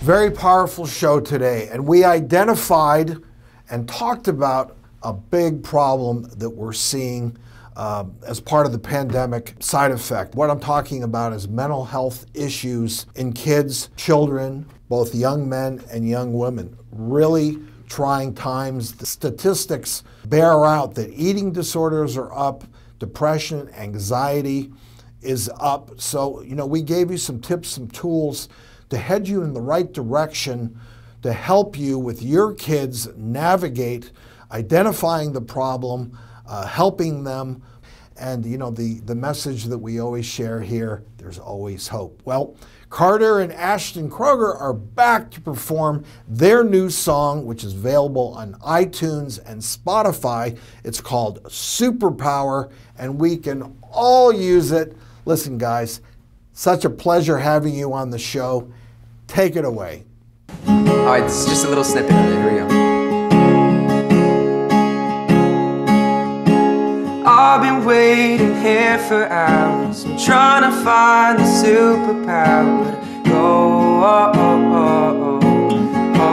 Very powerful show today, and we identified and talked about a big problem that we're seeing uh, as part of the pandemic side effect. What I'm talking about is mental health issues in kids, children, both young men and young women. Really trying times. The statistics bear out that eating disorders are up, depression, anxiety is up. So, you know, we gave you some tips, some tools to head you in the right direction to help you with your kids navigate identifying the problem, uh, helping them. And, you know, the, the message that we always share here there's always hope. Well, Carter and Ashton Kroeger are back to perform their new song, which is available on iTunes and Spotify. It's called Superpower, and we can all use it. Listen, guys, such a pleasure having you on the show. Take it away. Oh, all right, this is just a little snippet of it. Here we go. I've been waiting here for hours. I'm trying to find the superpower go. Oh, oh, oh, oh,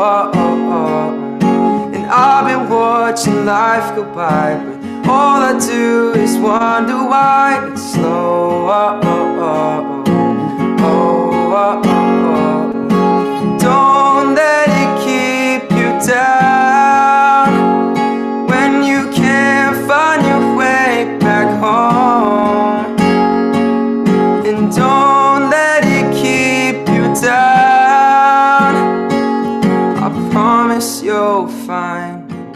oh, oh, oh. And I've been watching life go by, but all I do is wonder why it's slow. Oh, oh,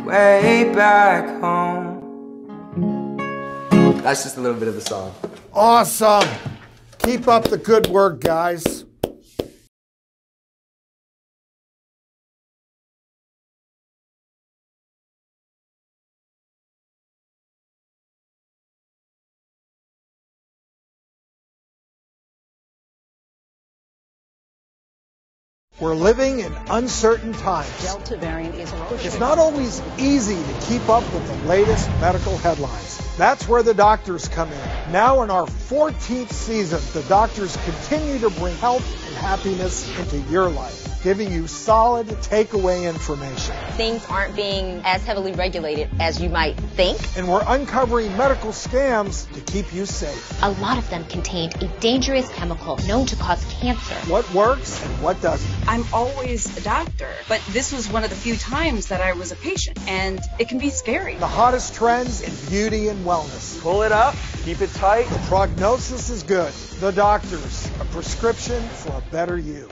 way back home. That's just a little bit of the song. Awesome. Keep up the good work, guys. We're living in uncertain times. Delta variant is. It's not always easy to keep up with the latest medical headlines. That's where the doctors come in. Now, in our 14th season, the doctors continue to bring health and happiness into your life, giving you solid takeaway information. Things aren't being as heavily regulated as you might think. And we're uncovering medical scams to keep you safe. A lot of them contained a dangerous chemical known to cause cancer. What works and what doesn't. I'm always a doctor, but this was one of the few times that I was a patient, and it can be scary. The hottest trends in beauty and wellness. Pull it up, keep it tight. The prognosis is good. The doctors, a prescription for a better you.